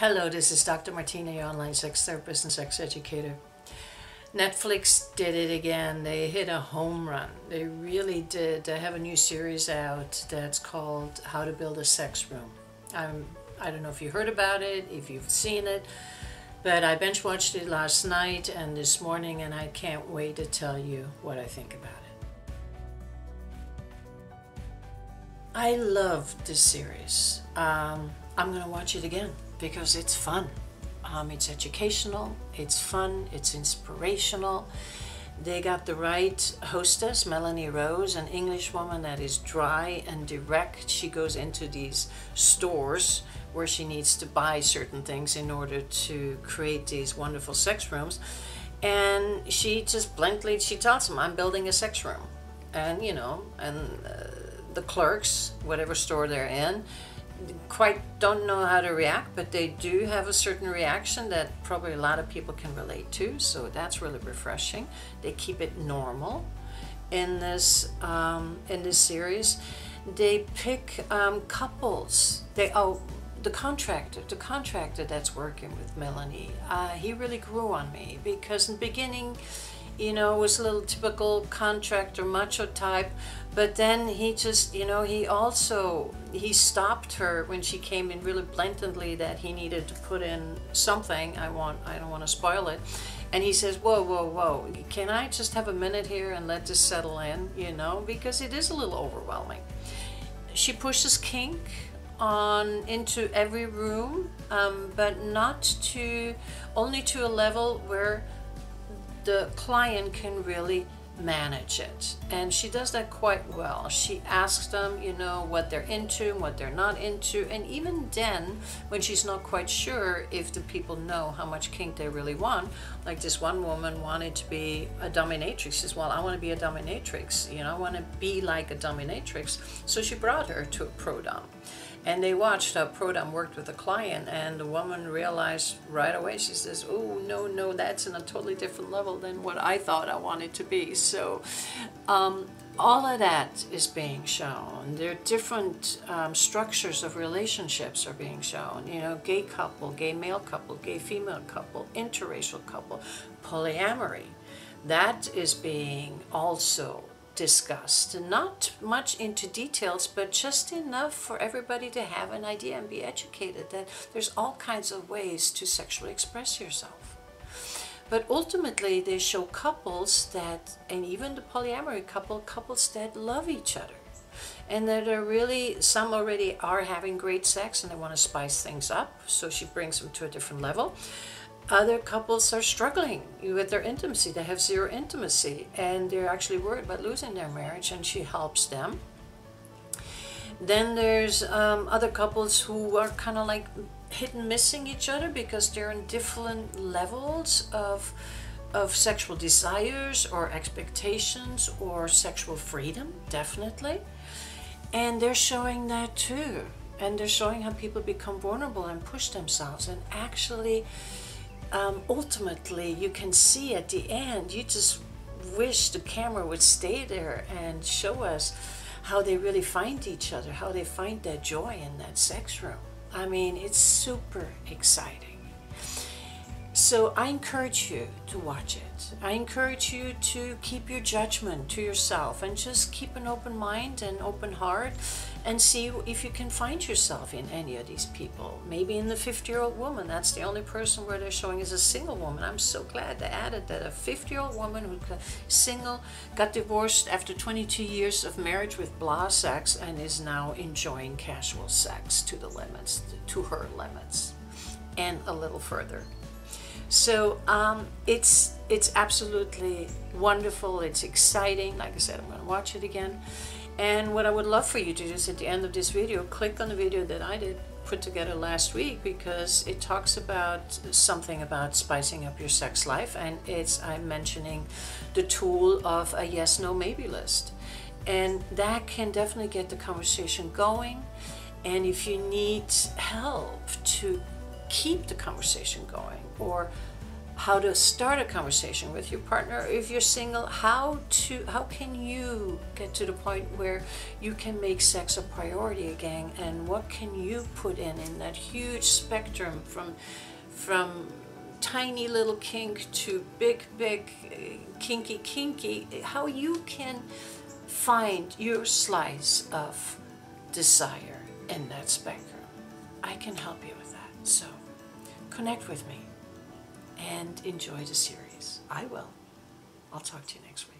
Hello, this is Dr. Martina, your online sex therapist and sex educator. Netflix did it again. They hit a home run. They really did. They have a new series out that's called How to Build a Sex Room. I'm, I don't know if you heard about it, if you've seen it, but I bench watched it last night and this morning, and I can't wait to tell you what I think about it. I love this series. Um, I'm going to watch it again because it's fun. Um, it's educational, it's fun, it's inspirational. They got the right hostess, Melanie Rose, an English woman that is dry and direct. She goes into these stores where she needs to buy certain things in order to create these wonderful sex rooms. And she just blankly, she tells them, I'm building a sex room. And, you know, and uh, the clerks, whatever store they're in, quite don't know how to react, but they do have a certain reaction that probably a lot of people can relate to. So that's really refreshing. They keep it normal in this um, in this series. They pick um, couples. They oh the contractor, the contractor that's working with Melanie, uh, he really grew on me because in the beginning you know, was a little typical contractor macho type. But then he just, you know, he also he stopped her when she came in really blatantly that he needed to put in something. I want, I don't want to spoil it. And he says, "Whoa, whoa, whoa! Can I just have a minute here and let this settle in? You know, because it is a little overwhelming." She pushes kink on into every room, um, but not to only to a level where the client can really manage it. And she does that quite well. She asks them, you know, what they're into, what they're not into, and even then, when she's not quite sure if the people know how much kink they really want, like this one woman wanted to be a dominatrix. She says, well, I want to be a dominatrix, you know, I want to be like a dominatrix. So she brought her to a pro dom. And they watched how Prodom worked with a client, and the woman realized right away, she says, Oh, no, no, that's in a totally different level than what I thought I wanted to be. So, um, all of that is being shown. There are different um, structures of relationships are being shown. You know, gay couple, gay male couple, gay female couple, interracial couple, polyamory. That is being also discussed. Not much into details, but just enough for everybody to have an idea and be educated that there's all kinds of ways to sexually express yourself. But ultimately, they show couples that, and even the polyamory couple, couples that love each other. And that are really, some already are having great sex and they want to spice things up. So she brings them to a different level. Other couples are struggling with their intimacy. They have zero intimacy and they're actually worried about losing their marriage, and she helps them. Then there's um, other couples who are kind of like hit and missing each other because they're in different levels of of sexual desires or expectations or sexual freedom, definitely. And they're showing that too. And they're showing how people become vulnerable and push themselves and actually um, ultimately you can see at the end, you just wish the camera would stay there and show us how they really find each other, how they find that joy in that sex room. I mean, it's super exciting. So I encourage you to watch it. I encourage you to keep your judgment to yourself and just keep an open mind and open heart and see if you can find yourself in any of these people. Maybe in the 50 year old woman, that's the only person where they're showing is a single woman. I'm so glad they added that a 50 year old woman who single, got divorced after 22 years of marriage with blah sex and is now enjoying casual sex to the limits, to her limits, and a little further. So um, it's it's absolutely wonderful. It's exciting. Like I said, I'm going to watch it again. And what I would love for you to do is at the end of this video, click on the video that I did put together last week because it talks about something about spicing up your sex life and it's I'm mentioning the tool of a yes no maybe list and that can definitely get the conversation going and if you need help to keep the conversation going? Or how to start a conversation with your partner if you're single? How to how can you get to the point where you can make sex a priority again? And what can you put in in that huge spectrum from from tiny little kink to big big kinky kinky? How you can find your slice of desire in that spectrum? I can help you with that so connect with me and enjoy the series. I will. I'll talk to you next week.